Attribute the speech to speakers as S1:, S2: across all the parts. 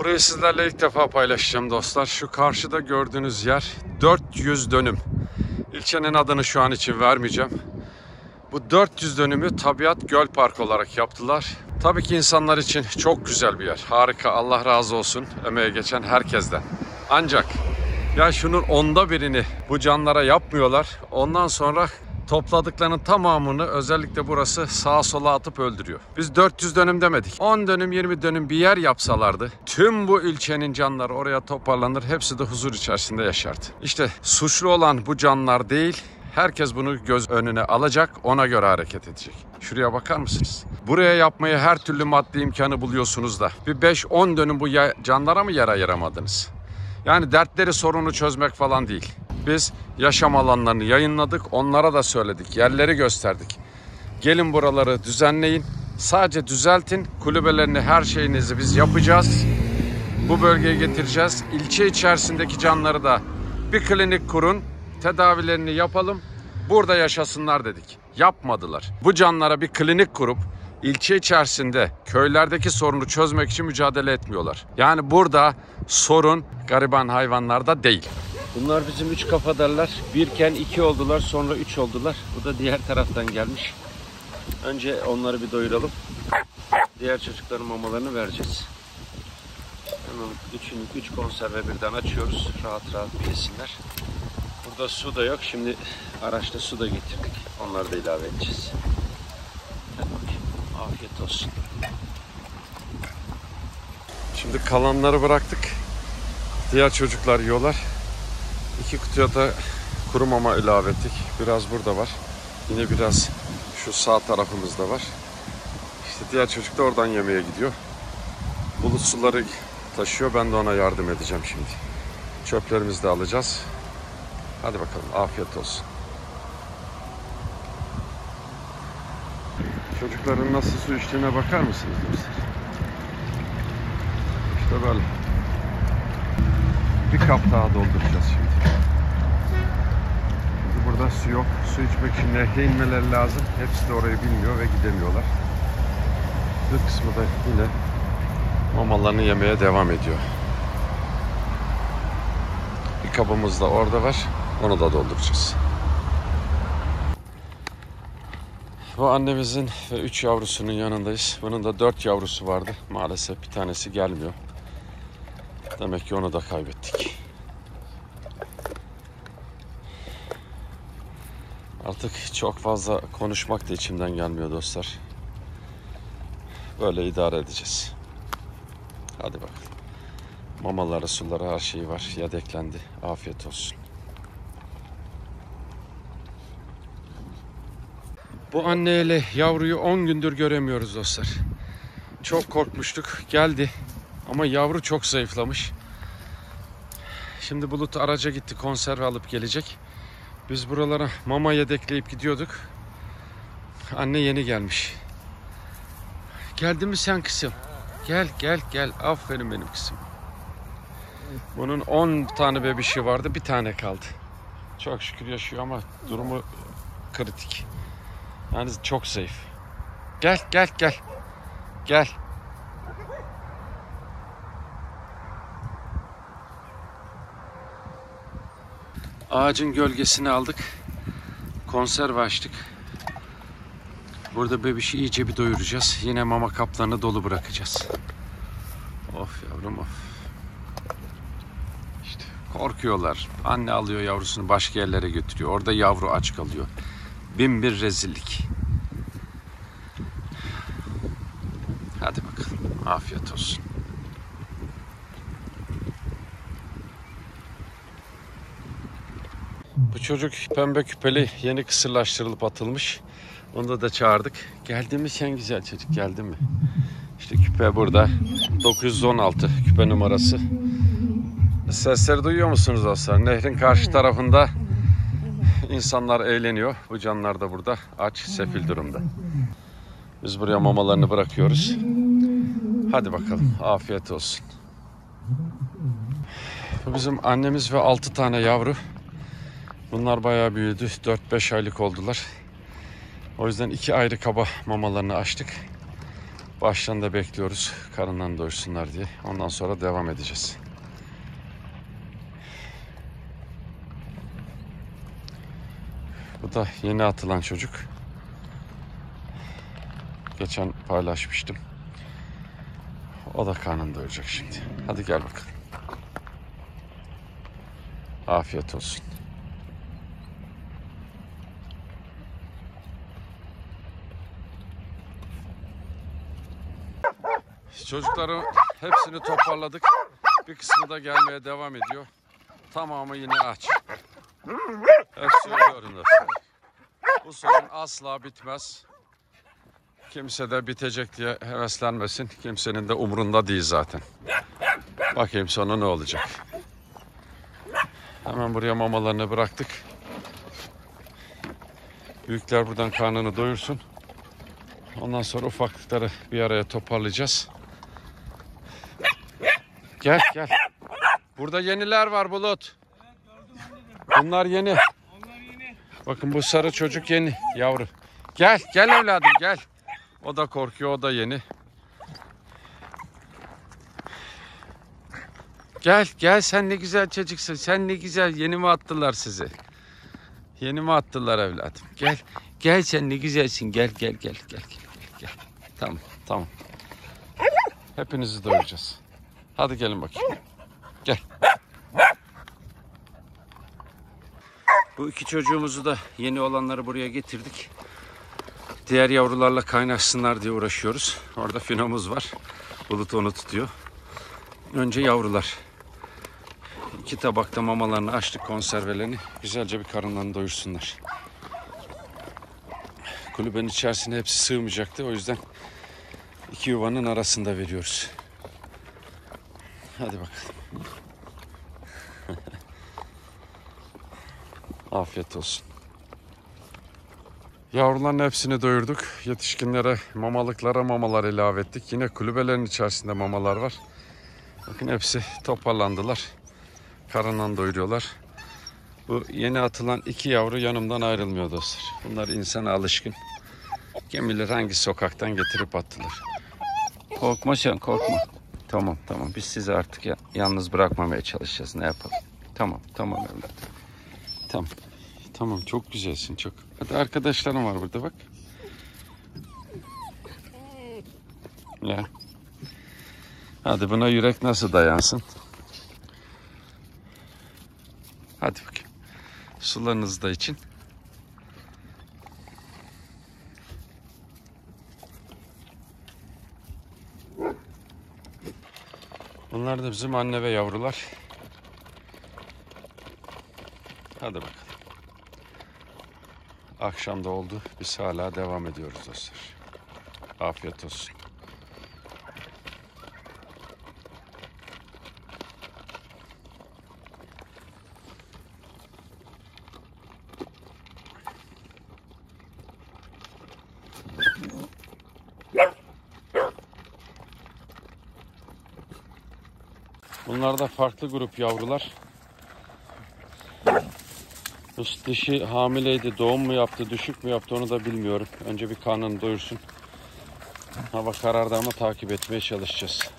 S1: Burayı sizlerle ilk defa paylaşacağım dostlar. Şu karşıda gördüğünüz yer 400 dönüm. İlçenin adını şu an için vermeyeceğim. Bu 400 dönümü Tabiat Göl Park olarak yaptılar. Tabii ki insanlar için çok güzel bir yer. Harika, Allah razı olsun emeğe geçen herkesten. Ancak ya şunun onda birini bu canlara yapmıyorlar. Ondan sonra topladıklarının tamamını özellikle burası sağa sola atıp öldürüyor. Biz 400 dönüm demedik. 10 dönüm 20 dönüm bir yer yapsalardı tüm bu ilçenin canları oraya toparlanır. Hepsi de huzur içerisinde yaşardı. İşte suçlu olan bu canlar değil Herkes bunu göz önüne alacak, ona göre hareket edecek. Şuraya bakar mısınız? Buraya yapmayı her türlü maddi imkanı buluyorsunuz da bir 5-10 dönüm bu canlara mı yer ayıramadınız? Yani dertleri sorunu çözmek falan değil. Biz yaşam alanlarını yayınladık, onlara da söyledik, yerleri gösterdik. Gelin buraları düzenleyin, sadece düzeltin, kulübelerini, her şeyinizi biz yapacağız. Bu bölgeye getireceğiz. İlçe içerisindeki canları da bir klinik kurun, tedavilerini yapalım. Burada yaşasınlar dedik. Yapmadılar. Bu canlara bir klinik kurup ilçe içerisinde köylerdeki sorunu çözmek için mücadele etmiyorlar. Yani burada sorun gariban hayvanlarda değil. Bunlar bizim üç kafa derler. Birken iki oldular sonra üç oldular. Bu da diğer taraftan gelmiş. Önce onları bir doyuralım. Diğer çocukların mamalarını vereceğiz. Hemen üçünü, üç konserve birden açıyoruz. Rahat rahat yesinler. Burada su da yok. Şimdi araçta su da getirdik. Onları da ilave edeceğiz. Afiyet olsun. Şimdi kalanları bıraktık. Diğer çocuklar yiyorlar. İki kutuya da kuru mama ilave ettik. Biraz burada var. Yine biraz şu sağ tarafımızda var. İşte diğer çocuk da oradan yemeğe gidiyor. Bulut suları taşıyor. Ben de ona yardım edeceğim şimdi. Çöplerimizi de alacağız. Hadi bakalım afiyet olsun. Çocukların nasıl su içtiğine bakar mısınız? İşte böyle. Bir kap daha dolduracağız şimdi. Su yok. Su içmek için nehre inmeleri lazım. Hepsi de orayı bilmiyor ve gidemiyorlar. Bir kısmı da yine mamalarını yemeye devam ediyor. Bir kabımız da orada var. Onu da dolduracağız. Bu annemizin ve üç yavrusunun yanındayız. Bunun da dört yavrusu vardı. Maalesef bir tanesi gelmiyor. Demek ki onu da kaybettik. Artık çok fazla konuşmak da içimden gelmiyor dostlar. Böyle idare edeceğiz. Hadi bakalım. Mamaları, suları, her şeyi var. Yedeklendi. Afiyet olsun. Bu anneyle yavruyu 10 gündür göremiyoruz dostlar. Çok korkmuştuk. Geldi. Ama yavru çok zayıflamış. Şimdi Bulut araca gitti. Konserve alıp gelecek. Biz buralara mama yedekleyip gidiyorduk. Anne yeni gelmiş. Geldi mi sen kızım? Gel gel gel. Aferin benim kızım. Bunun 10 tane bebişi vardı. Bir tane kaldı. Çok şükür yaşıyor ama durumu kritik. Yani çok zayıf. Gel gel gel. Gel. Ağacın gölgesini aldık. Konserve açtık. Burada bebişi iyice bir doyuracağız. Yine mama kaplarını dolu bırakacağız. Of yavrum of. İşte korkuyorlar. Anne alıyor yavrusunu başka yerlere götürüyor. Orada yavru aç kalıyor. Bin bir rezillik. Hadi bakalım. Afiyet olsun. Çocuk pembe küpeli yeni kısırlaştırılıp atılmış. Onu da çağırdık. Geldi mi sen güzel çocuk geldi mi? İşte küpe burada. 916 küpe numarası. Sesleri duyuyor musunuz dostlar? Nehrin karşı tarafında insanlar eğleniyor. Bu canlar da burada aç, sefil durumda. Biz buraya mamalarını bırakıyoruz. Hadi bakalım. Afiyet olsun. Bu bizim annemiz ve 6 tane yavru. Bunlar bayağı büyüdü. 4-5 aylık oldular. O yüzden iki ayrı kaba mamalarını açtık. Başlarında bekliyoruz karından doyursunlar diye. Ondan sonra devam edeceğiz. Bu da yeni atılan çocuk. Geçen paylaşmıştım. O da karnını doyuracak şimdi. Hadi gel bakalım. Afiyet olsun. Çocukları hepsini toparladık. Bir kısmı da gelmeye devam ediyor. Tamamı yine aç. Hepsi görünür. Bu sorun asla bitmez. Kimse de bitecek diye heveslenmesin. Kimsenin de umrunda değil zaten. Bakayım sonu ne olacak. Hemen buraya mamalarını bıraktık. Büyükler buradan karnını doyursun. Ondan sonra ufaklıkları bir araya toparlayacağız. Gel gel. Burada yeniler var Bulut. Bunlar yeni. Bakın bu sarı çocuk yeni yavru. Gel gel evladım gel. O da korkuyor o da yeni. Gel gel sen ne güzel çocuksun. Sen ne güzel yeni mi attılar sizi? Yeni mi attılar evladım? Gel gel sen ne güzelsin. Gel gel gel gel gel. gel. Tamam tamam. Hepinizi doyuracağız. Hadi gelin bakayım. Gel. Bu iki çocuğumuzu da yeni olanları buraya getirdik. Diğer yavrularla kaynaşsınlar diye uğraşıyoruz. Orada finomuz var. Bulut onu tutuyor. Önce yavrular. İki tabakta mamalarını açtık konservelerini. Güzelce bir karınlarını doyursunlar. Kulübenin içerisine hepsi sığmayacaktı. O yüzden iki yuvanın arasında veriyoruz. Hadi bakalım. Afiyet olsun. Yavruların hepsini doyurduk. Yetişkinlere mamalıklara mamalar ilave ettik. Yine kulübelerin içerisinde mamalar var. Bakın hepsi toparlandılar. Karından doyuruyorlar. Bu yeni atılan iki yavru yanımdan ayrılmıyor dostlar. Bunlar insana alışkın. Gemiler hangi sokaktan getirip attılar. Korkma sen korkma. Tamam tamam biz sizi artık ya- yalnız bırakmamaya çalışacağız. Ne yapalım? Tamam tamam evladım. Tamam. Tamam çok güzelsin çok. Hadi arkadaşlarım var burada bak. Ya. Hadi buna yürek nasıl dayansın? Hadi bakayım. Sularınızı da için. Bunlar da bizim anne ve yavrular. Hadi bakalım. Akşam da oldu. Biz hala devam ediyoruz dostlar. Afiyet olsun. Bunlar da farklı grup yavrular. Bu dişi hamileydi, doğum mu yaptı, düşük mü yaptı onu da bilmiyorum. Önce bir karnını doyursun. Hava karardı ama takip etmeye çalışacağız.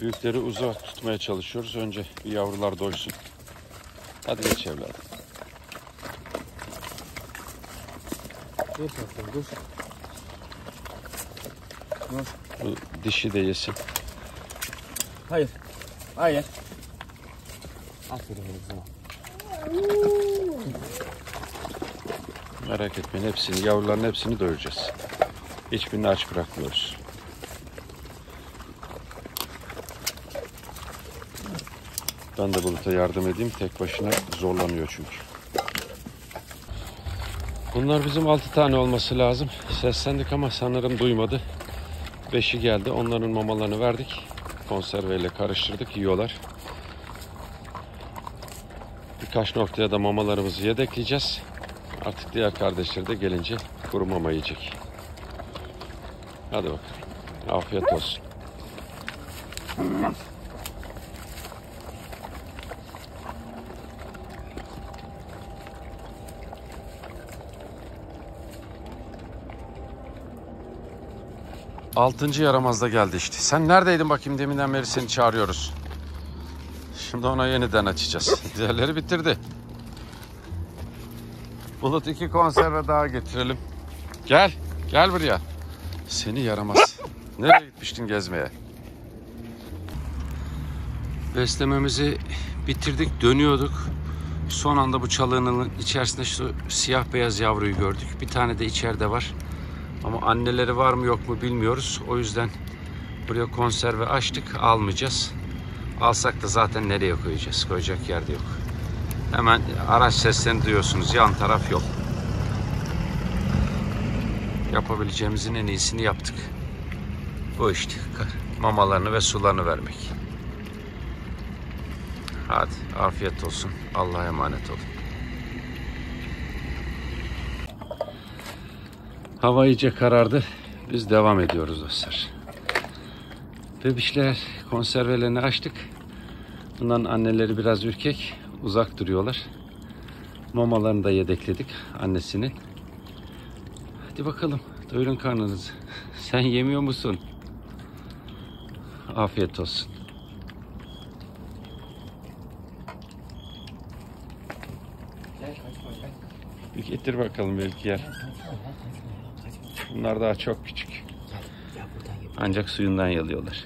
S1: Büyükleri uzak tutmaya çalışıyoruz. Önce bir yavrular doysun. Hadi geç evladım.
S2: Dur tatlım dur.
S1: Bu dişi de yesin.
S2: Hayır. Hayır. Aferin sana.
S1: Merak etmeyin hepsini, yavruların hepsini doyuracağız. Hiçbirini aç bırakmıyoruz. Ben de Bulut'a yardım edeyim. Tek başına zorlanıyor çünkü. Bunlar bizim 6 tane olması lazım. Seslendik ama sanırım duymadı. Beşi geldi. Onların mamalarını verdik. Konserveyle karıştırdık. Yiyorlar. Birkaç noktaya da mamalarımızı yedekleyeceğiz. Artık diğer kardeşleri de gelince kuru mama yiyecek. Hadi bakalım. Afiyet olsun. Altıncı yaramaz da geldi işte. Sen neredeydin bakayım deminden beri seni çağırıyoruz. Şimdi ona yeniden açacağız. Diğerleri bitirdi. Bulut iki konserve daha getirelim. Gel. Gel buraya. Seni yaramaz. Nereye gitmiştin gezmeye? Beslememizi bitirdik. Dönüyorduk. Son anda bu çalığının içerisinde şu siyah beyaz yavruyu gördük. Bir tane de içeride var. Ama anneleri var mı yok mu bilmiyoruz. O yüzden buraya konserve açtık. Almayacağız. Alsak da zaten nereye koyacağız? Koyacak yerde yok. Hemen araç seslerini duyuyorsunuz. Yan taraf yol. Yapabileceğimizin en iyisini yaptık. Bu işte. Mamalarını ve sularını vermek. Hadi afiyet olsun. Allah'a emanet olun. Hava iyice karardı. Biz devam ediyoruz dostlar. Bebişler konservelerini açtık. Bunların anneleri biraz ürkek. Uzak duruyorlar. Mamalarını da yedekledik annesinin. Hadi bakalım doyurun karnınızı. Sen yemiyor musun? Afiyet olsun.
S2: Gel kaçma gel.
S1: Getir bakalım belki yer. Bunlar daha çok küçük.
S2: Gel buradan gel.
S1: Ancak suyundan yalıyorlar.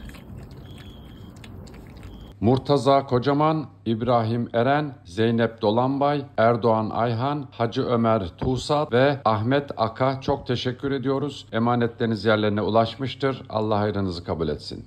S1: Murtaza Kocaman, İbrahim Eren, Zeynep Dolanbay, Erdoğan Ayhan, Hacı Ömer Tuğsat ve Ahmet Aka çok teşekkür ediyoruz. Emanetleriniz yerlerine ulaşmıştır. Allah hayrınızı kabul etsin.